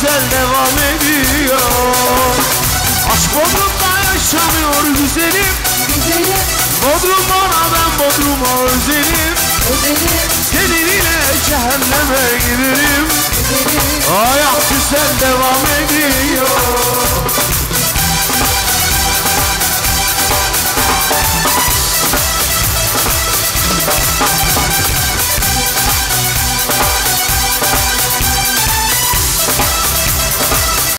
güzel devam ediyor. Aşk Bodrum'da yaşanıyor güzelim. Güzelim, Bodrum bana ben Bodrum'a özelim? Özelim, Seninle cehenneme giderim güzelim, Hayat ah güzel devam